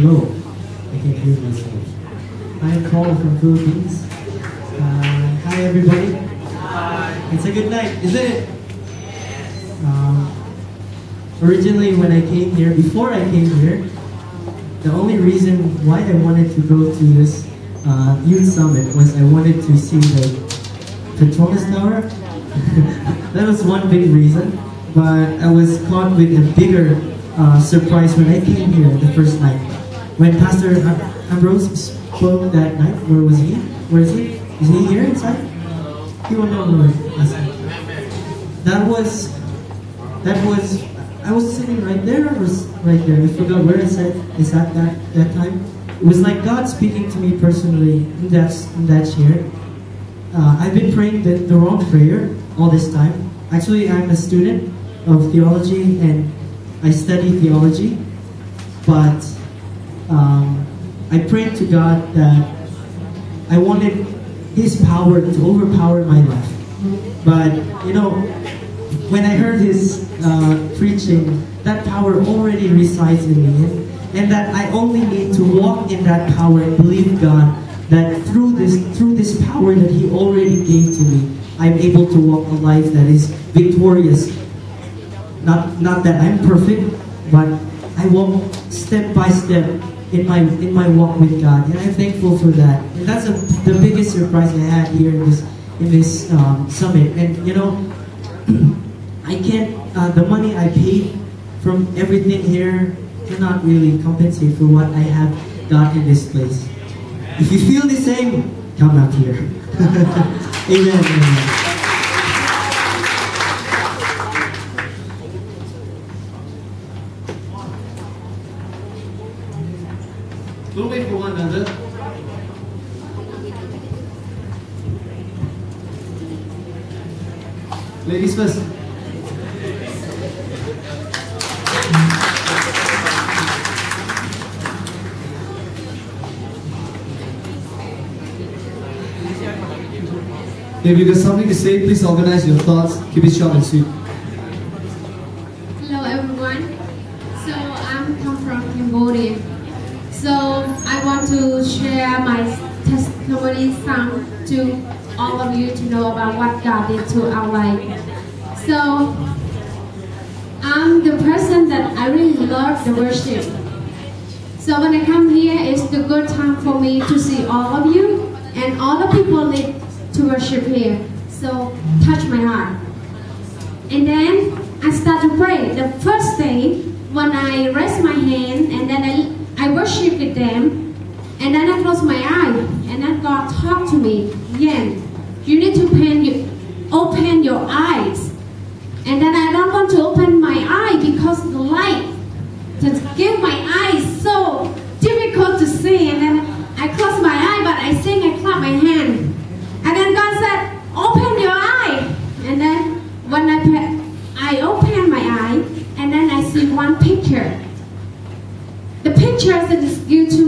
Hello. I can hear myself. I'm Paul from Philippines. Uh, hi everybody. Hi. It's a good night, isn't it? Um, originally when I came here, before I came here, the only reason why I wanted to go to this uh, youth summit was I wanted to see the Petronas Tower. that was one big reason, but I was caught with a bigger uh, surprise when I came here the first night. When Pastor Ambrose spoke that night, where was he? Where is he? Is he here inside? He will know where That was, that was, I was sitting right there, I was right there. I forgot where I said, is that that, that time? It was like God speaking to me personally in that, in that chair. Uh, I've been praying the, the wrong prayer all this time. Actually, I'm a student of theology and I study theology, but um, I prayed to God that I wanted His power to overpower my life. But, you know, when I heard His uh, preaching, that power already resides in me and that I only need to walk in that power and believe God that through this through this power that He already gave to me, I'm able to walk a life that is victorious. Not not that I'm perfect, but I walk step by step in my in my walk with God, and I'm thankful for that. And that's a, the biggest surprise I had here in this in this um, summit. And you know, I can't. Uh, the money I paid from everything here cannot really compensate for what I have got in this place. If you feel the same, come out here. Amen. If you got something to say, please organize your thoughts. Keep it short and sweet. Hello everyone. So I'm come from Cambodia. So I want to share my testimony some to all of you to know about what God did to our life. So I'm the person that I really love the worship. So when I come here, it's the good time for me to see all of you and all the people need to worship here. So touch my heart. And then I start to pray. The first day, when I raise my hand and then I, I worship with them, and then I close my eye, and then God talked to me, Yen, you need to open your, open your eyes. And then I don't want to open my eye because the light to give my eyes so difficult to see. And then I close my eye, but I sing, I clap my hand. And then God said, open your eye. And then when I, I open my eye, and then I see one picture. The picture that is due to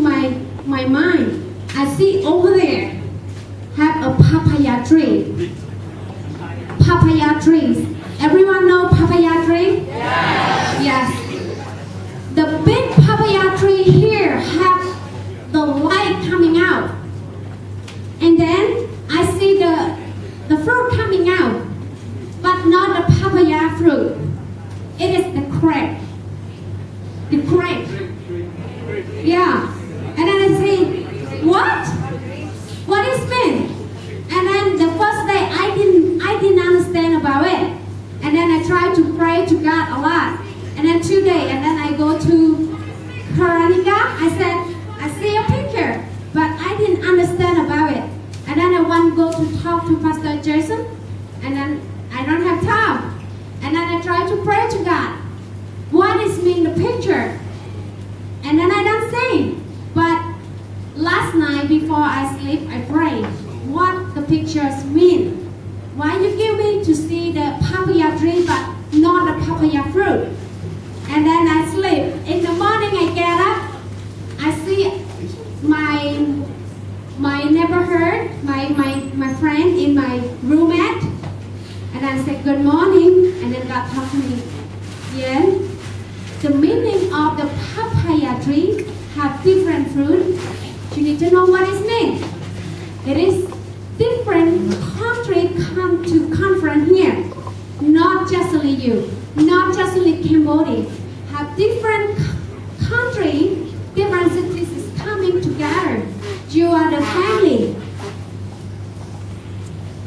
my, my mind. I see over there have a papaya tree. Papaya trees. Everyone know papaya tree? Yes. Yes. The big papaya tree here have the light coming out. And then I see the, the fruit coming out, but not the papaya fruit. It is the crack. The crack. Yeah. And then I say, what? What is mean? And then the first day I didn't I didn't understand about it. And then I tried to pray to God a lot. And then two days, and then I go to Karanika. I said, I see a picture, but I didn't understand about it. And then I want to go to talk to Pastor Jason, and then I don't have time. And then I try to pray to God. What is mean the picture? And then I don't say. But last night before I sleep, I pray what the pictures mean. Why you give me to see the papaya tree but not the papaya fruit? And then I sleep. In the morning I get up, I see my my neighborhood, my, my, my friend in my roommate. And I said, good morning. And then God talked to me. Yeah, the meaning of the papaya tree have you, not just only Cambodia, have different c- country, different cities is coming together. You are the family.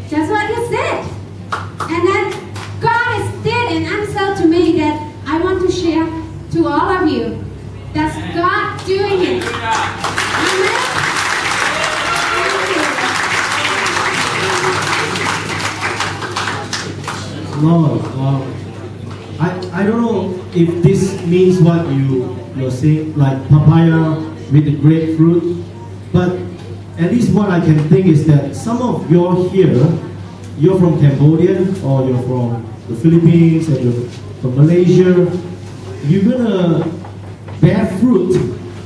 That's what he said. And then God is did an answer to me that I want to share to all of you. That's God doing it. Amen. Lord, um, I, I don't know if this means what you, saying, like papaya with the grapefruit, but at least what I can think is that some of you are here, you're from Cambodia or you're from the Philippines and you're from Malaysia, you're gonna bear fruit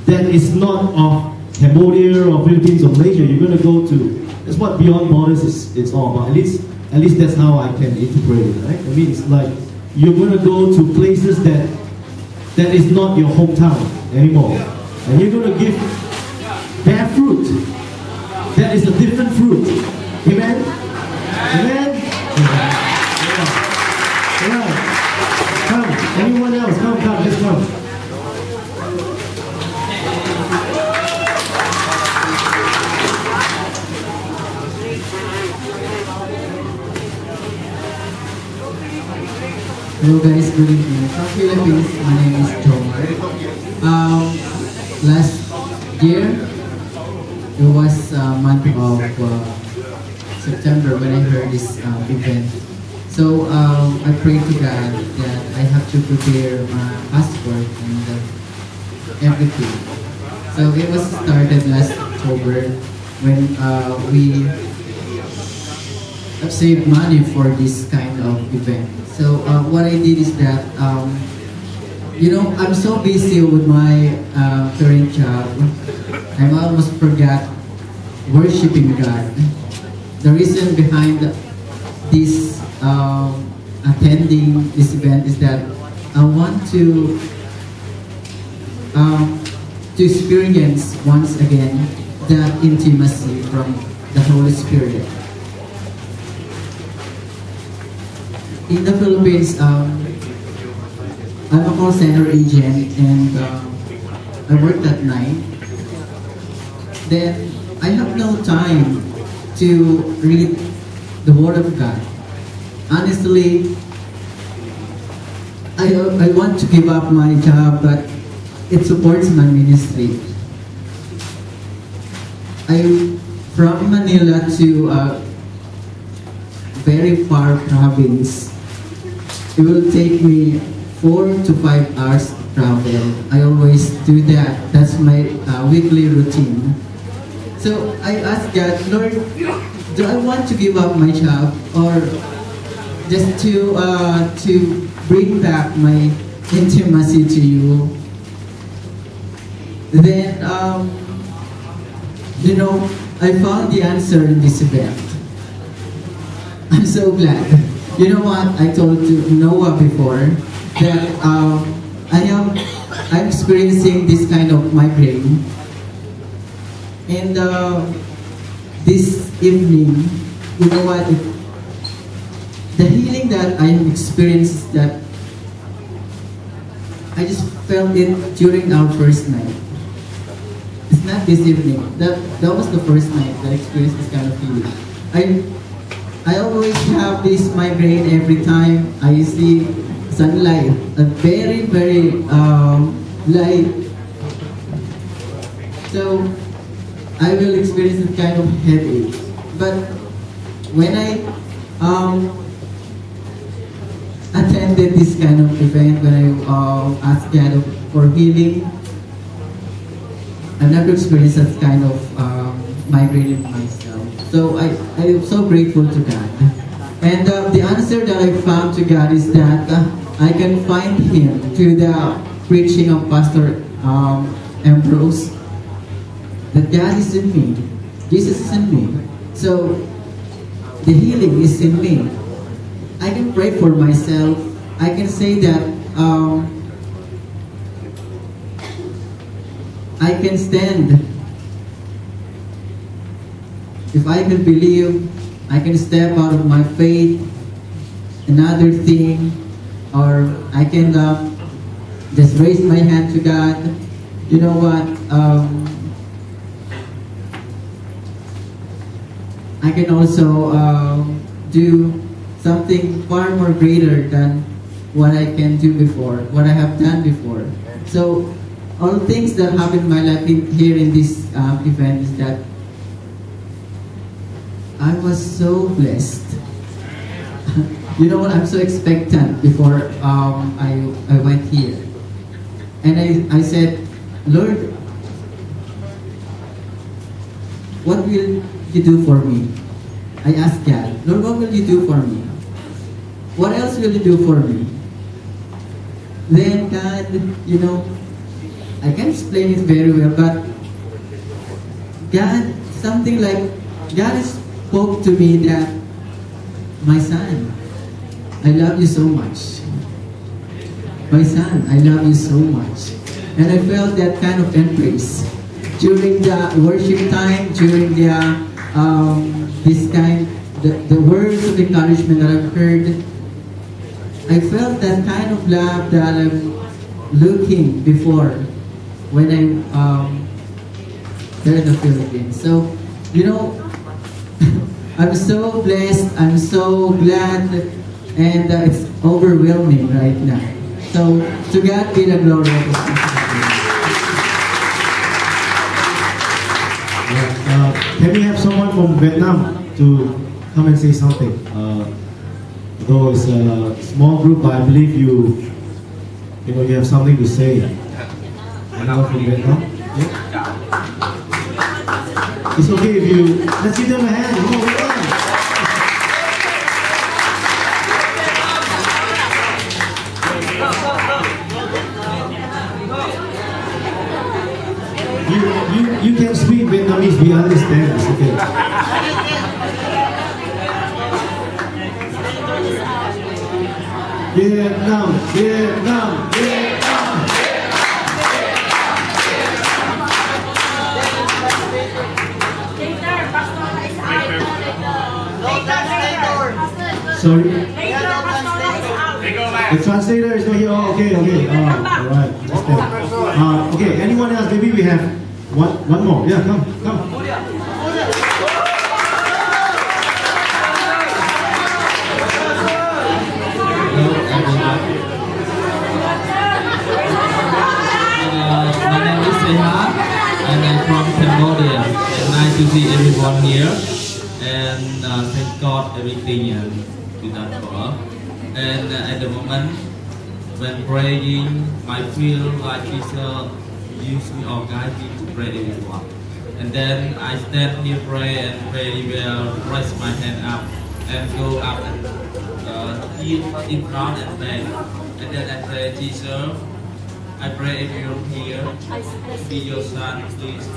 that is not of Cambodia or Philippines or Malaysia. You're gonna go to that's what Beyond Borders is it's all about. At least at least that's how I can interpret it, right? I mean it's like you're gonna go to places that that is not your hometown anymore. And you're gonna give bear fruit. That is a different fruit. Amen? Amen? Yeah. Hello guys, good evening. From Philippines, my name is Jomar. Um, last year, it was uh, month of uh, September when I heard this uh, event. So um, I prayed to God that I have to prepare my passport and uh, everything. So it was started last October when uh, we I've saved money for this kind of event. So uh, what I did is that, um, you know, I'm so busy with my uh, current job, I almost forgot worshiping God. The reason behind this um, attending this event is that I want to um, to experience once again that intimacy from the Holy Spirit. In the Philippines, um, I'm a call center agent and um, I work at night. Then I have no time to read the Word of God. Honestly, I, I want to give up my job, but it supports my ministry. I'm from Manila to a very far province. It will take me four to five hours travel. I always do that. That's my uh, weekly routine. So I asked God, Lord, do I want to give up my job or just to uh, to bring back my intimacy to you? Then, um, you know, I found the answer in this event. I'm so glad. You know what? I told Noah before that um, I am I'm experiencing this kind of migraine, and uh, this evening, you know what? The healing that I have experienced that I just felt it during our first night. It's not this evening. That that was the first night that I experienced this kind of healing. I I always have this migraine every time I see sunlight, a very, very um, light. So I will experience this kind of headache. But when I um, attended this kind of event, when I uh, asked God for healing, I've never experienced that kind of um, migraine in myself. So I, I am so grateful to God. And uh, the answer that I found to God is that uh, I can find Him through the preaching of Pastor um, Ambrose. That God is in me, Jesus is in me. So the healing is in me. I can pray for myself. I can say that um, I can stand. If I can believe, I can step out of my faith. Another thing, or I can uh, just raise my hand to God. You know what? Um, I can also um, do something far more greater than what I can do before, what I have done before. So, all things that happen in my life in, here in this um, event is that I was so blessed. you know what? I'm so expectant before um, I, I went here. And I, I said, Lord, what will you do for me? I asked God, Lord, what will you do for me? What else will you do for me? Then God, you know, I can't explain it very well, but God, something like, God spoke to me that, my son, I love you so much. My son, I love you so much. And I felt that kind of embrace during the worship time, during the um, this kind, the, the words of encouragement that I've heard. I felt that kind of love that I'm looking before when I'm um, there in the Philippines. So, you know, I'm so blessed, I'm so glad, and uh, it's overwhelming right now. So, to God be the glory. Uh, can we have someone from Vietnam to come and say something? Uh, though it's a small group, but I believe you, you know, you have something to say. Anyone from Vietnam? Yeah? It's okay if you, let's give them a hand. You, you, you can speak Vietnamese, we understand, it's okay. Vietnam, Vietnam. Sorry, the translator is not here. Oh, okay, okay. Oh, all right. Understand. Uh, okay, anyone else? Maybe we have one, one more. Yeah, come, come. Uh, my name is Seha and I'm from Cambodia. Nice to see everyone here. And uh, thank God everything and for. And uh, at the moment, when praying, I feel like it's Jesus use me or guide me to pray everyone. And then I stand near pray and very well, raise my hand up and go up and uh, in, front and pray. And then I pray, Jesus, I pray everyone here, be your son, please.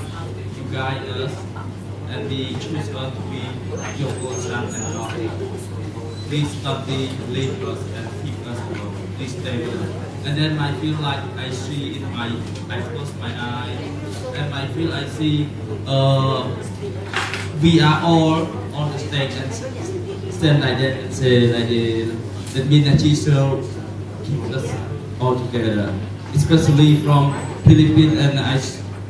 You guide us and be choose us to be your own son and daughter. Please leave us and. Please stay with us. And then I feel like I see in my, I close my eye, and I feel I see, uh, we are all on the stage and stand like that and say like that. That means that Jesus keep us all together, especially from Philippines. And I,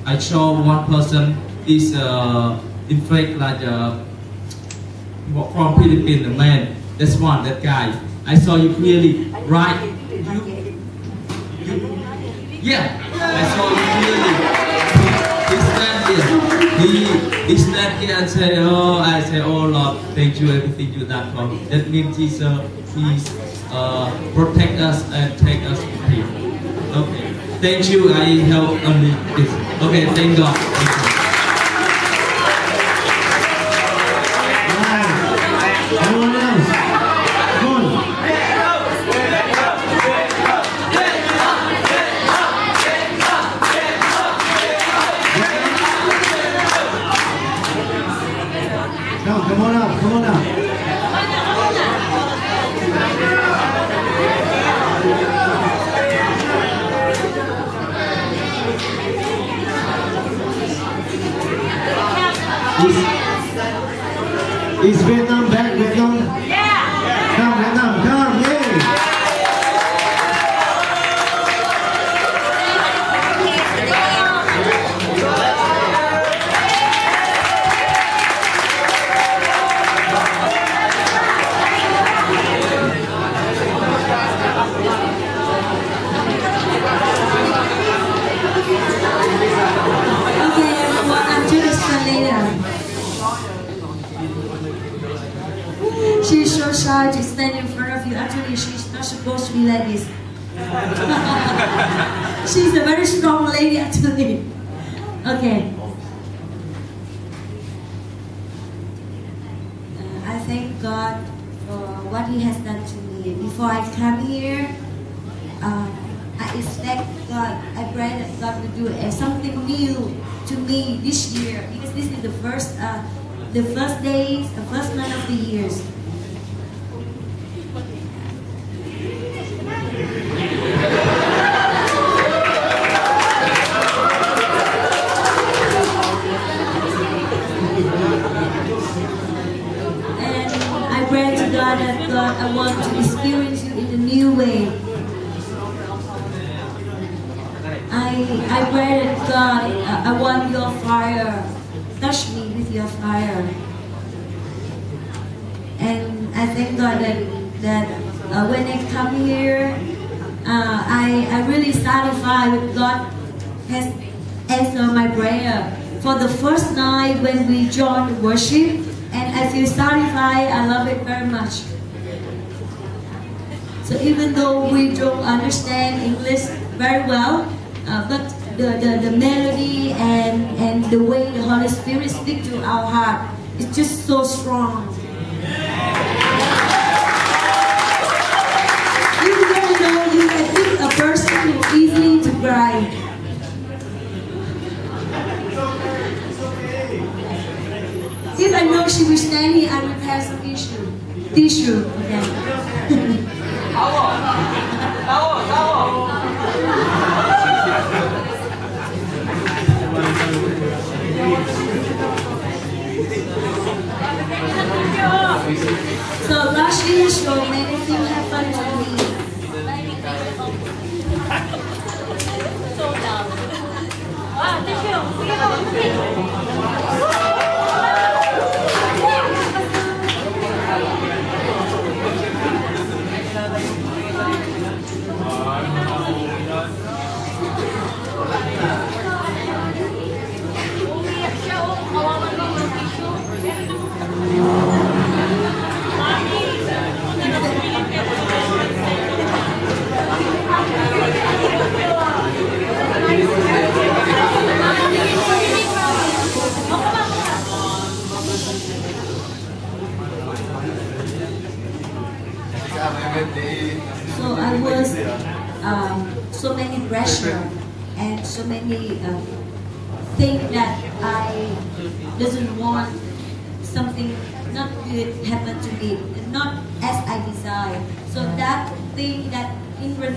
I saw one person is uh, in fact like uh, from Philippines, a man. That's one, that guy. I saw you clearly, right? You, you, yeah, I saw you clearly. He, he stand here. He, he stand here and say, oh, I say, oh Lord, thank you everything you done for me. That means Jesus, please uh, protect us and take us with him. Okay, thank you. I help only this. Okay, thank God. Thank God that God, I want to experience you in a new way. I, I pray that God, uh, I want your fire. Touch me with your fire. And I thank God that, that uh, when I come here, uh, I, I really satisfied with God has answered my prayer. For the first night when we joined worship, I feel satisfied, I love it very much. So even though we don't understand English very well, uh, but the, the, the melody and, and the way the Holy Spirit speaks to our heart is just so strong. You never know, you can a person who easily to cry. If I know she will stand here, I will have some tissue. Tissue, okay.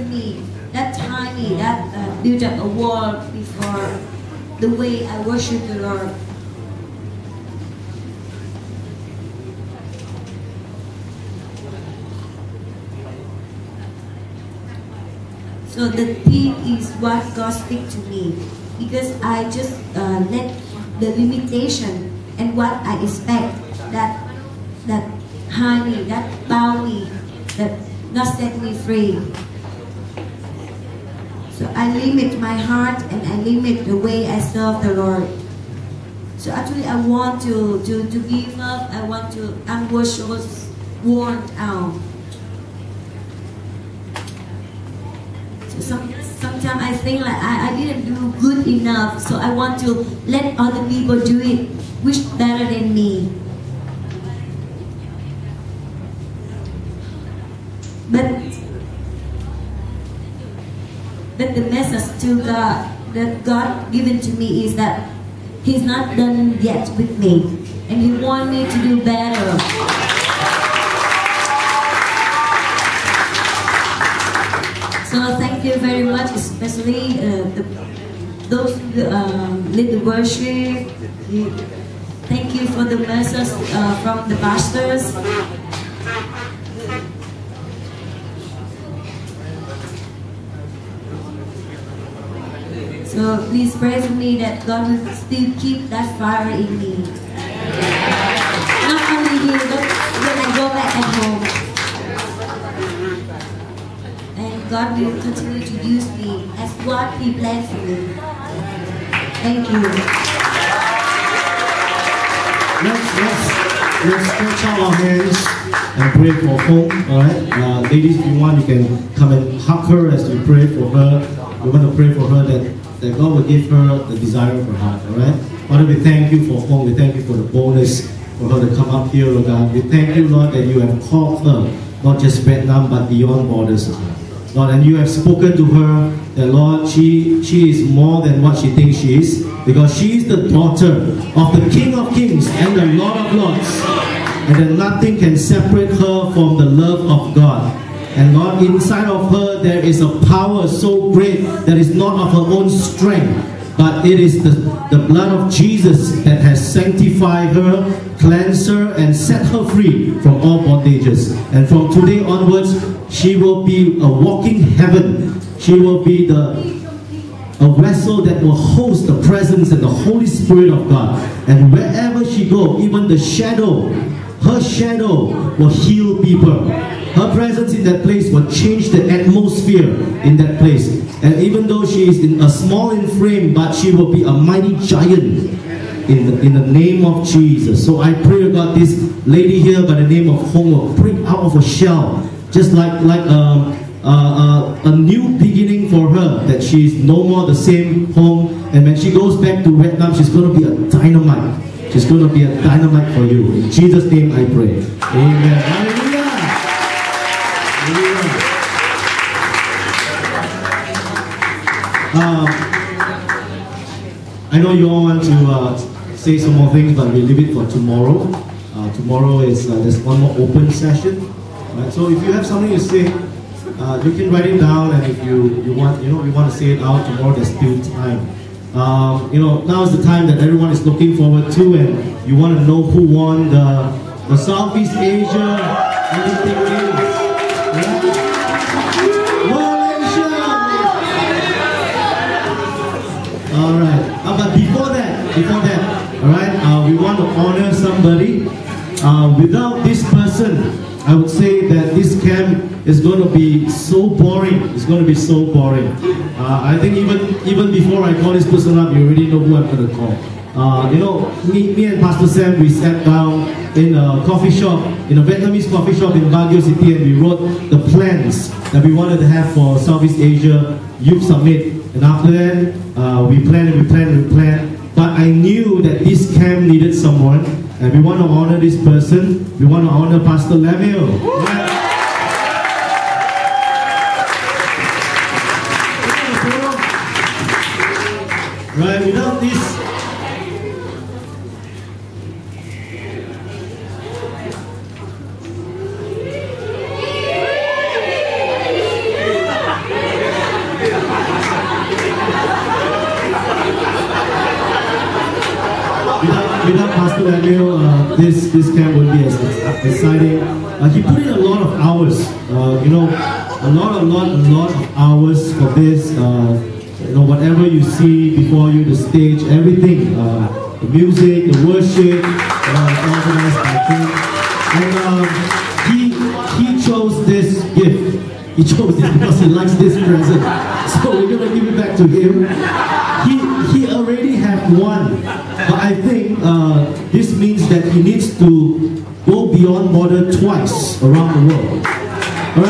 Me, that tiny, that uh, built up a wall before the way I worship the Lord. So the thing is what God speak to me because I just uh, let the limitation and what I expect that that honey, that bounty, that not set me free. So I limit my heart and I limit the way I serve the Lord. So actually I want to, to, to give up, I want to, I'm was worn out. So some, sometimes I think like I, I didn't do good enough, so I want to let other people do it, which better than me. But the message to God that God given to me is that He's not done yet with me, and He want me to do better. So thank you very much, especially uh, the, those who um, lead the worship. Thank you for the message uh, from the pastors. So please pray for me that God will still keep that fire in me. Not only here, but when I go back at home. And God will continue to use me as what He for me. Thank you. Let's let's let's stretch out our hands and pray for Hong. All right, uh, ladies, if you want, you can come and hug her as you pray for her. We want to pray for her that, that God will give her the desire of her heart. All right, Father, we thank you for Hong. We thank you for the bonus for her to come up here, Lord God. We thank you, Lord, that you have called her not just Vietnam but beyond borders. Lord, and you have spoken to her that Lord, she she is more than what she thinks she is, because she is the daughter of the King of Kings and the Lord of Lords. And that nothing can separate her from the love of God. And Lord, inside of her there is a power so great that is not of her own strength, but it is the, the blood of Jesus that has sanctified her, cleansed her, and set her free from all bondages. And from today onwards, she will be a walking heaven. She will be the a vessel that will host the presence and the Holy Spirit of God. And wherever she go, even the shadow, her shadow will heal people. Her presence in that place will change the atmosphere in that place. And even though she is in a small in frame, but she will be a mighty giant in the, in the name of Jesus. So I pray about this lady here by the name of Hong will break out of a shell, just like like um, uh, uh, a new beginning for her. That she is no more the same Hong, and when she goes back to Vietnam, she's going to be a dynamite. She's going to be a dynamite for you. In Jesus' name, I pray. Amen. Hallelujah. Um, I know you all want to uh, say some more things, but we leave it for tomorrow. Uh, tomorrow is uh, there's one more open session. Right? So if you have something to say, uh, you can write it down, and if you, you want you know you want to say it out tomorrow, there's still time. Um, you know now is the time that everyone is looking forward to, and you want to know who won the the Southeast Asia Olympic Games. Right? Malaysia! All right. Uh, but before that, before that, all right, uh, we want to honor somebody. Uh, without this person, I would say that this camp is going to be so boring. It's going to be so boring. Uh, I think even even before I call this person up, you already know who I'm going to call. Uh, you know, me, me and Pastor Sam, we sat down in a coffee shop, in a Vietnamese coffee shop in Baguio City, and we wrote the plans that we wanted to have for Southeast Asia Youth Summit. And after that, uh, we planned and we planned and we planned. But I knew that this camp needed someone, and we want to honor this person. We want to honor Pastor Lemuel. Yeah. Right, without this stage, everything, uh, the music, the worship, uh, organized by him. And um, he he chose this gift. He chose it because he likes this present. So we're gonna give it back to him. He he already had one, but I think uh, this means that he needs to go beyond border twice around the world. All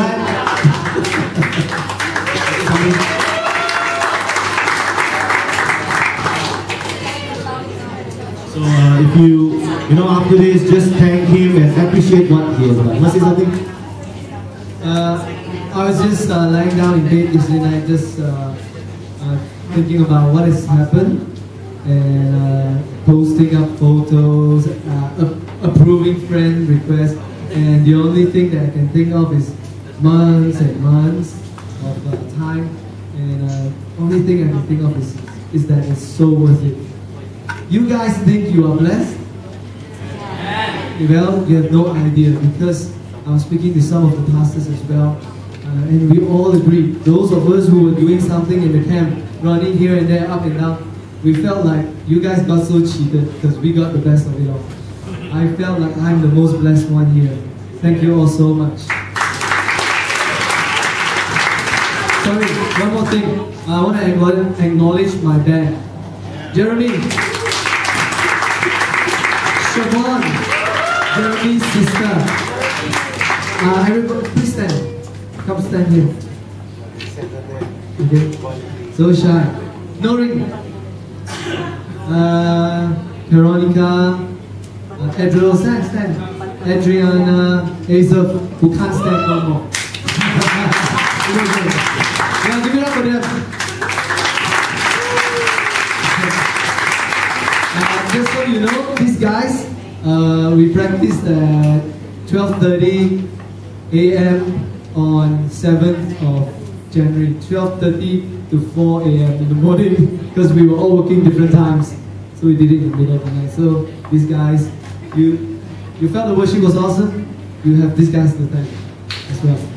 after this, just thank him and appreciate what he has done. Must say something? Uh, I was just uh, lying down in bed yesterday night, just uh, uh, thinking about what has happened and uh, posting up photos, uh, approving friend requests, and the only thing that I can think of is months and months of time, and uh, only thing I can think of is is that it's so worth it. You guys think you are blessed? Well, you have no idea because I was speaking to some of the pastors as well, uh, and we all agreed. Those of us who were doing something in the camp, running here and there, up and down, we felt like you guys got so cheated because we got the best of it all. I felt like I'm the most blessed one here. Thank you all so much. Sorry, one more thing. I want to acknowledge my dad, Jeremy. Siobhan, Jeremy's sister. Uh, everybody, please stand. Come stand here. Okay. So shy. No ring. Uh, Veronica, uh, Adriel, stand, stand. Adriana, Azov, who can't stand no more. yeah, give it up for them. You know, these guys, uh, we practiced at 12.30 a.m. on 7th of January, 12.30 to 4 a.m. in the morning because we were all working different times. So we did it in the middle of the night. So these guys, you you felt the worship was awesome, you have these guys to thank as well.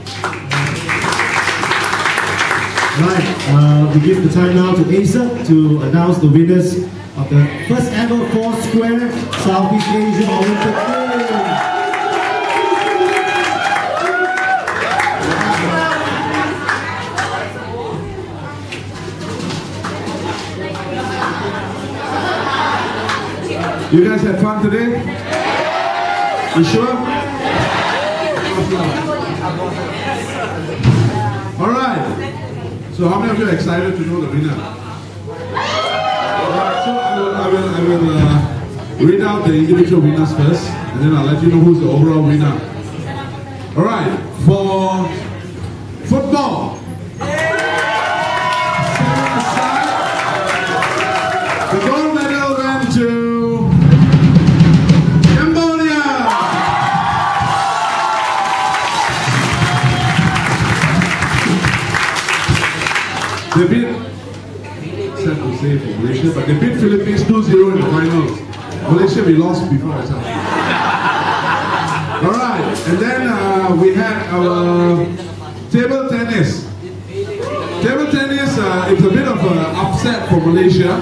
Right, uh, we give the time now to Asa to announce the winners of the first ever four square Southeast Asian Olympic Games. You guys had fun today? You sure? So how many of you are excited to know the winner? All right, so I will, I will, I will uh, read out the individual winners first, and then I'll let you know who's the overall winner. All right, for football. They beat, sad to say for Malaysia, but they beat Philippines 2-0 in the finals. Malaysia, we lost before us. All right, and then uh, we had our table tennis. Table tennis, uh, it's a bit of an upset for Malaysia.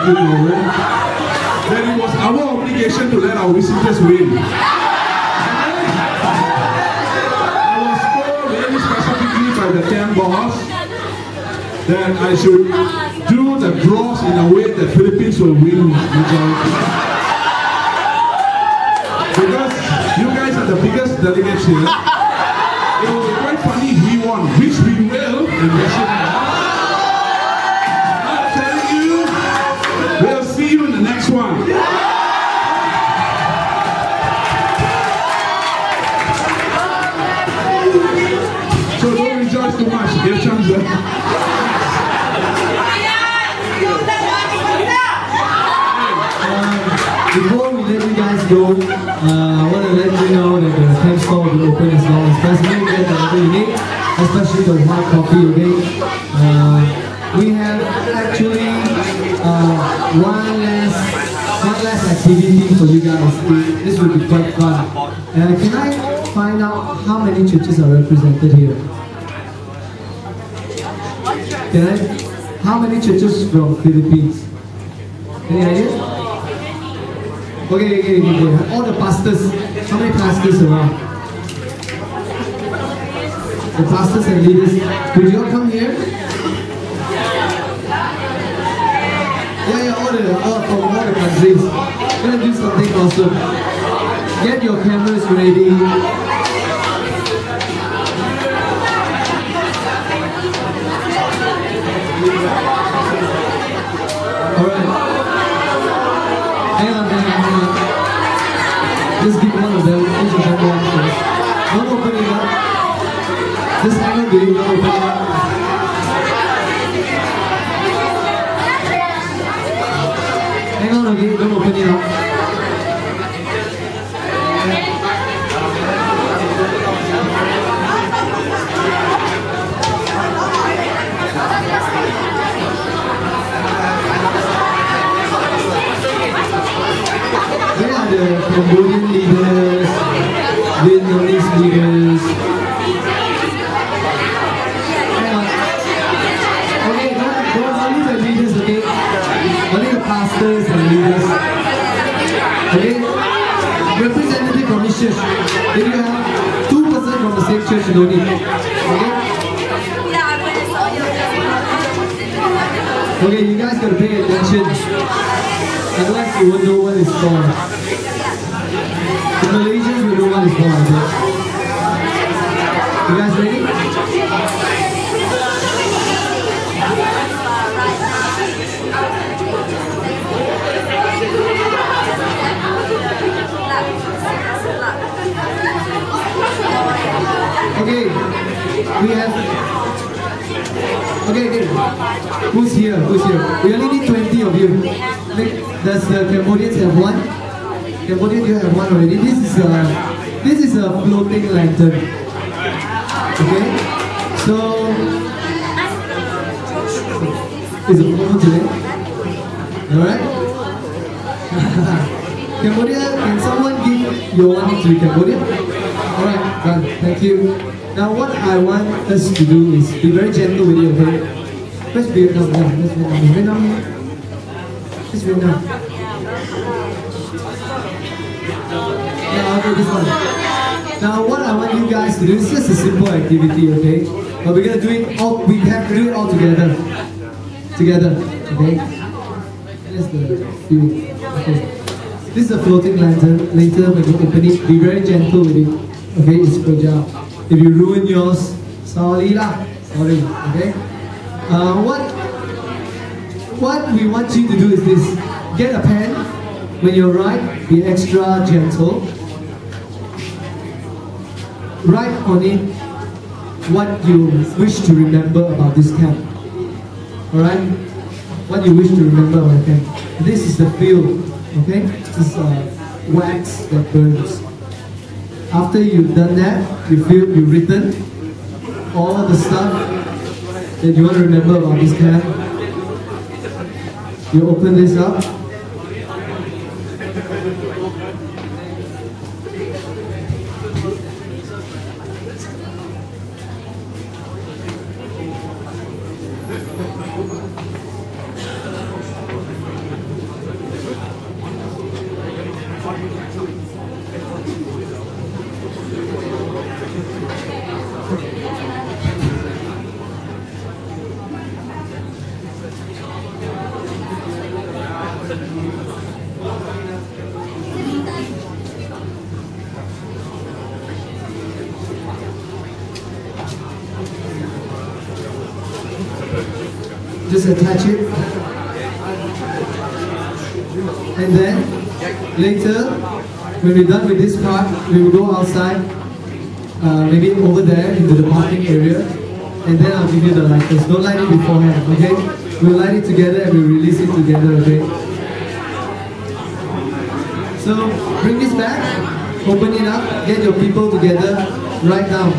Let know that it was our obligation to let our visitors win. I was told very specifically by the camp boss that I should do the draws in a way that Philippines will win majority. Because you guys are the biggest delegates here. It will be quite funny we won, which we will, and we Before we let you guys go, uh, I want to let you know that the camp store will open as long as possible. Get whatever you need, especially the hot coffee, okay? Uh, we have actually uh, one last one last activity for you guys. This will be quite fun. Uh, can I find out how many churches are represented here? Can I? How many churches from Philippines? Any idea? Okay, okay, okay, okay. All the pastors. How many pastors around? The pastors and leaders. Could you all come here? Yeah, yeah, all the all from all the countries. We're gonna do something awesome. Get your cameras ready. Alright. Just give one of them, each of them one first. Don't open it up. Just hang on, baby, don't open it up. Hang on, don't open it up. Cambodian If you have two person from the same church, you don't. Okay? Okay, you guys gotta pay attention. Otherwise you won't know what it's for. The Malaysians will know what it's for, I think. You guys ready? Okay, we have. Okay, okay. Who's here? Who's here? We only need 20 of you. Does the Cambodians have one? Cambodia, you have one already. This is a this is a floating lantern. Okay, so is it over today? All right. Cambodia, can someone give your one to Cambodia? All right, done. Thank you. Now, what I want us to do is be very gentle with you, okay? Where's Vietnam? Yeah, where's Vietnam? Is Vietnam here? Where's Vietnam? Yeah, okay, this one. Now, what I want you guys to do is just a simple activity, okay? But we're gonna do it all. We have to do it all together. Together, okay? That's the view. Okay. This is a floating lantern. Later, when you open it, be very gentle with it. Okay, it's fragile. If you ruin yours, sorry lah. Sorry. Okay. Uh, what what we want you to do is this: get a pen. When you write, be extra gentle. Write on it what you wish to remember about this camp. Alright? What you wish to remember about the camp. This is the feel, okay? This is uh, wax that burns. After you've done that, you feel you've written all the stuff that you want to remember about this camp. You open this up. When we're done with this part, we will go outside, uh, maybe over there into the parking area, and then I'll give you the lighters. Don't light it beforehand, okay? We'll light it together and we'll release it together, okay? So bring this back, open it up, get your people together right now.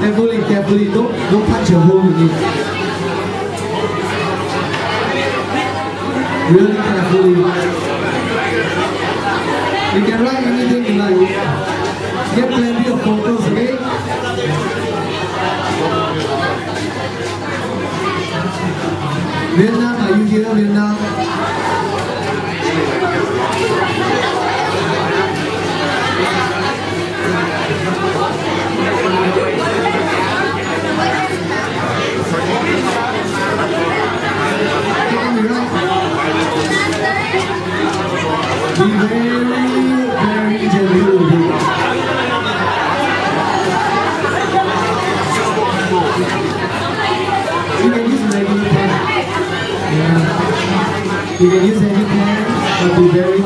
Carefully, carefully, don't don't punch a hole in it. Really carefully. You can write anything you like. Get plenty of photos, okay? Vietnam, are you here, Vietnam? Be very, It is anything